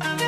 I'm